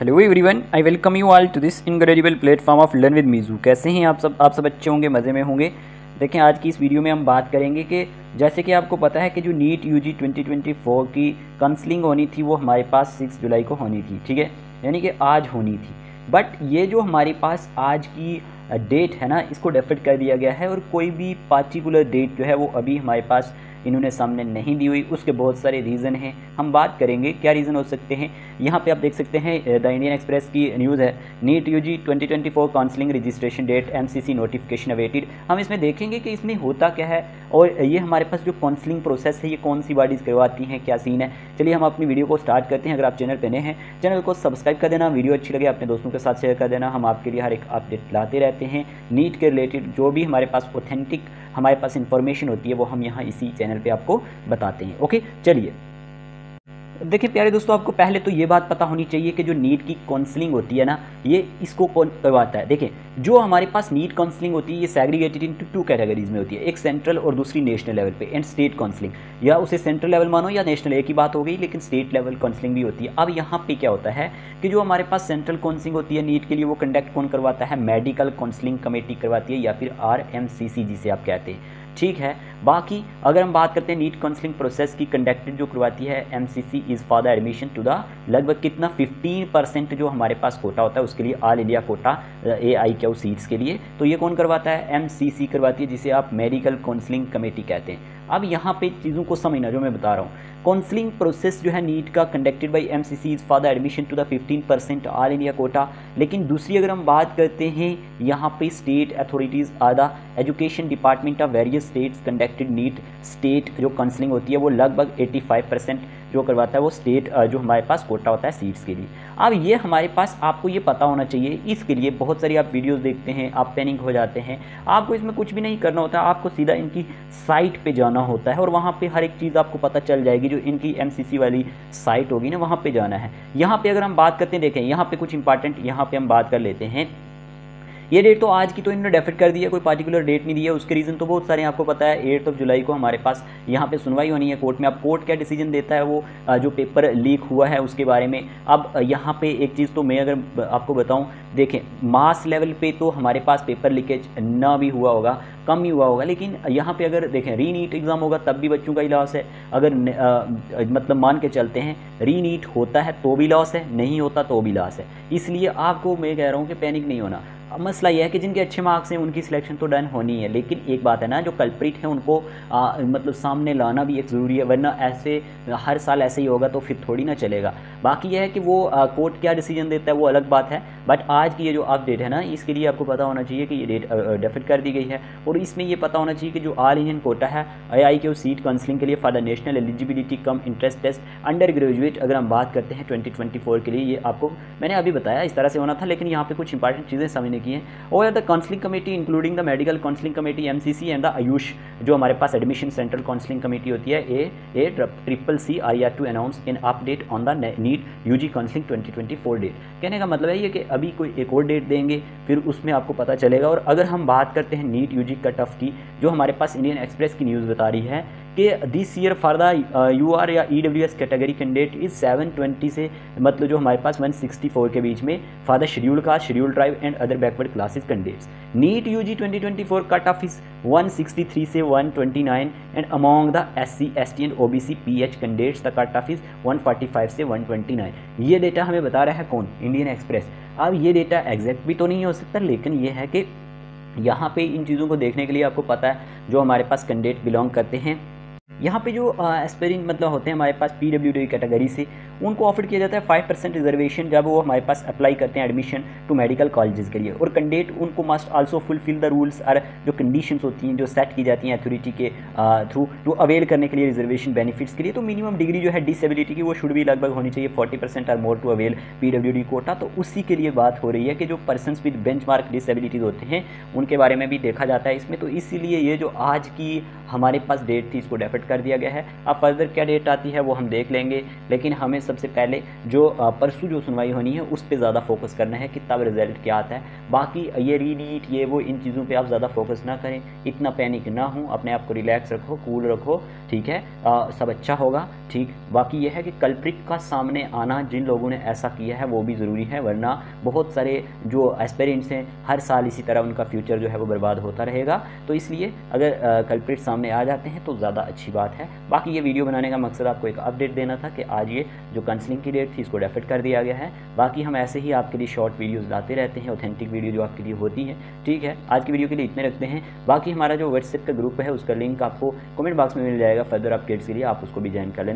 Hello everyone I welcome you all to this incredible platform of learn with Meizu कैसे हैं आप सब? आप सब अच्छे होंगे, मज़े में होंगे? देखें, आज की इस वीडियो में हम बात करेंगे कि जैसे कि आपको पता है कि जो नीट यू जी की काउंसलिंग होनी थी, वो हमारे पास सिक्स जुलाई को होनी थी, ठीक है? यानी कि आज होनी थी। बट ये जो हमारे पास आज की डेट है ना, इसको डेफिट कर दिया गया है और कोई भी पार्टिकुलर डेट जो है, वो अभी हमारे पास इन्होंने सामने नहीं दी हुई, उसके बहुत सारे रीज़न हैं। हम बात करेंगे, क्या रीज़न हो सकते हैं? यहाँ पे आप देख सकते हैं द इंडियन एक्सप्रेस की न्यूज़ है। NEET U G twenty twenty four counselling registration date M C C notification awaited हम इसमें देखेंगे कि इसमें होता क्या है, और ये हमारे पास जो काउंसलिंग प्रोसेस है, ये कौन सी बॉडीज़ करवाती हैं, क्या सीन है? चलिए हम अपनी वीडियो को स्टार्ट करते हैं, अगर आप चैनल पर नए हैं। चैनल को सब्सक्राइब कर देना वीडियो अच्छी लगे, अपने दोस्तों के साथ शेयर कर देना। हम आपके लिए हर एक अपडेट लाते रहते हैं। नीट के रिलेटेड जो भी हमारे पास ऑथेंटिक हमारे पास इंफॉर्मेशन होती है, वो हम यहाँ इसी चैनल पे आपको बताते हैं। ओके, चलिए। देखिए प्यारे दोस्तों, आपको पहले तो ये बात पता होनी चाहिए कि जो नीट की काउंसलिंग होती है ना, ये इसको कौन करवाता है? देखिए, जो हमारे पास नीट काउंसलिंग होती है, ये सेग्रीगेटेड इनटू टू कैटेगरीज में होती है, एक सेंट्रल और दूसरी नेशनल लेवल पे एंड स्टेट काउंसलिंग या उसे सेंट्रल लेवल मानो या नेशनल एक ही बात हो गई, लेकिन स्टेट लेवल काउंसलिंग भी होती है। अब यहाँ पे क्या होता है कि जो हमारे पास सेंट्रल काउंसलिंग होती है नीट के लिए, वो कंडक्ट कौन करवाता है? मेडिकल काउंसलिंग कमेटी करवाती है, या फिर आर जिसे आप कहते हैं। ठीक है। बाकी, अगर हम बात करते हैं नीट काउंसलिंग प्रोसेस की कंडक्टेड जो करवाती है M C C is for the admission to the लगभग कितना 15 परसेंट जो हमारे पास कोटा होता है, उसके लिए all India quota A I Q seats के लिए तो ये कौन करवाता है? एम सी सी करवाती है, जिसे आप मेडिकल काउंसलिंग कमेटी कहते हैं। अब यहाँ पे चीज़ों को समझना जो मैं बता रहा हूँ। काउंसलिंग प्रोसेस जो है नीट का conducted by M C C for the admission to the fifteen percent all India quota लेकिन दूसरी अगर हम बात करते हैं, यहाँ पे state authorities are the education department of various states conducted NEET state जो काउंसलिंग होती है, वो लगभग 85 परसेंट जो करवाता है, वो स्टेट जो हमारे पास कोटा होता है सीट्स के लिए। अब ये हमारे पास, आपको ये पता होना चाहिए, इसके लिए बहुत सारी आप वीडियोस देखते हैं, आप पैनिक हो जाते हैं, आपको इसमें कुछ भी नहीं करना होता, आपको सीधा इनकी साइट पे जाना होता है और वहाँ पे हर एक चीज़ आपको पता चल जाएगी, जो इनकी एमसीसी वाली साइट होगी ना, वहाँ पर जाना है। यहाँ पर अगर हम बात करते हैं, देखें, यहाँ पर कुछ इंपॉर्टेंट यहाँ पर हम बात कर लेते हैं। ये डेट तो आज की तो इन्होंने डेफिट कर दी है कोई पार्टिकुलर डेट नहीं दी है। उसके रीज़न तो बहुत सारे आपको पता है एट्थ ऑफ़ जुलाई को हमारे पास यहाँ पे सुनवाई होनी है कोर्ट में। अब कोर्ट क्या डिसीज़न देता है वो जो पेपर लीक हुआ है उसके बारे में। अब यहाँ पे एक चीज़ तो मैं अगर आपको बताऊँ देखें मास लेवल पे तो हमारे पास पेपर लीकेज ना भी हुआ होगा कम ही हुआ होगा लेकिन यहाँ पे अगर देखें री नीट एग्ज़ाम होगा तब भी बच्चों का ही लॉस है। अगर न, आ, मतलब मान के चलते हैं री नीट होता है तो भी लॉस है नहीं होता तो भी लॉस है। इसलिए आपको मैं कह रहा हूँ कि पैनिक नहीं होना। मसला यह है कि जिनके अच्छे मार्क्स हैं उनकी सिलेक्शन तो डन होनी है। लेकिन एक बात है ना जो कल्प्रिट है उनको आ, मतलब सामने लाना भी एक ज़रूरी है वरना ऐसे हर साल ऐसे ही होगा तो फिर थोड़ी ना चलेगा। बाकी यह है कि वो कोर्ट क्या डिसीज़न देता है वो अलग बात है। बट आज की ये जो अपडेट है ना, इसके लिए आपको पता होना चाहिए कि ये डेट डेफिट कर दी गई है। और इसमें ये पता होना चाहिए कि जो ऑल इंडियन कोटा है आई के सीट काउंसलिंग के लिए for the national eligibility cum interest test under graduate अगर हम बात करते हैं ट्वेंटी के लिए, ये आपको, मैंने अभी बताया इस तरह से होना था, लेकिन यहाँ पर कुछ इंपॉर्टेंट चीज़ें समझने की हैं। और the counselling committee including the medical counselling committee MCC and the AYUSH जो हमारे पास एडमिशन सेंट्रल काउंसलिंग कमेटी होती है A A triple C I R to announce in update on the NEET U G counselling twenty date कहने का मतलब है ये कि अभी कोई एक और डेट देंगे, फिर उसमें आपको पता चलेगा। और अगर हम बात करते हैं NEET U G cut off की, जो हमारे पास इंडियन एक्सप्रेस की न्यूज़ बता रही है कि this year for the U R या E W S category candidate is seven twenty से मतलब जो हमारे पास वन सिक्सटी फोर के बीच में for the schedule caste schedule tribe and other backward classes candidates NEET U G twenty twenty four cut off is one sixty three से one twenty nine and among the S C S T and O B C P H candidates the cut off is one forty five से one twenty nine ये data हमें बता रहा है कौन? Indian express अब ये डेटा एग्जैक्ट भी तो नहीं हो सकता, लेकिन ये है कि यहाँ पे इन चीज़ों को देखने के लिए आपको पता है जो हमारे पास कैंडिडेट बिलोंग करते हैं। यहाँ पे जो एस्पेरिंग मतलब होते हैं हमारे पास पी डब्ल्यू डी कैटेगरी से, उनको ऑफ़र किया जाता है फाइव परसेंट रिजर्वेशन जब वो हमारे पास अप्लाई करते हैं एडमिशन टू मेडिकल कॉलेजेस के लिए। और कैंडिडेट उनको must also fulfil the rules और जो कंडीशंस होती हैं, जो सेट की जाती हैं अथॉरिटी के थ्रू टू अवेल करने के लिए रिजर्वेशन बेनिफिट्स के लिए तो मिनिमम डिग्री जो है डिसेबिलिटी की, वो शुड भी लगभग होनी चाहिए forty percent or more to avail P W D quota तो उसी के लिए बात हो रही है कि जो person with benchmark disabilities होते हैं, उनके बारे में भी देखा जाता है इसमें। तो इसीलिए ये जो आज की हमारे पास डेट थी, इसको डेफिट कर दिया गया है। अब फर्दर क्या डेट आती है वो हम देख लेंगे। लेकिन हमें सबसे पहले जो परसों जो सुनवाई होनी है उस पर ज़्यादा फोकस करना है कि तब रिज़ल्ट क्या आता है। बाकी ये री नीट ये वो इन चीज़ों पर आप ज़्यादा फोकस ना करें। इतना पैनिक ना हो अपने आप को रिलैक्स रखो कूल रखो ठीक है? आ, सब अच्छा होगा। ठीक? बाकी यह है कि कल्प्रिक का सामने आना, जिन लोगों ने ऐसा किया है, वो भी ज़रूरी है, वरना बहुत सारे जो एस्पेरेंट्स हैं, हर साल इसी तरह उनका फ्यूचर जो है वो बर्बाद होता रहेगा। तो इसलिए अगर कल्प्रिट सामने आ जाते हैं तो ज़्यादा अच्छी बात है। बाकी ये वीडियो बनाने का मकसद आपको एक अपडेट देना था कि आज ये जो काउंसलिंग की डेट थी, इसको डेफिट कर दिया गया है। बाकी हम ऐसे ही आपके लिए शॉर्ट वीडियोज़ लाते रहते हैं ऑथेंटिक वीडियो जो आपके लिए होती है। ठीक है? आज की वीडियो के लिए इतने रखते हैं। बाकी हमारा जो व्हाट्सएप का ग्रुप है, उसका लिंक आपको कमेंट बॉक्स में मिल जाएगा। फर्दर अपडेट्स के लिए आप उसको भी ज्वाइन कर लेना।